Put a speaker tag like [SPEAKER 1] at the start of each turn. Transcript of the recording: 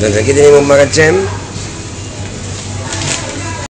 [SPEAKER 1] Doon sa kita mo mga jem.